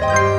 Bye.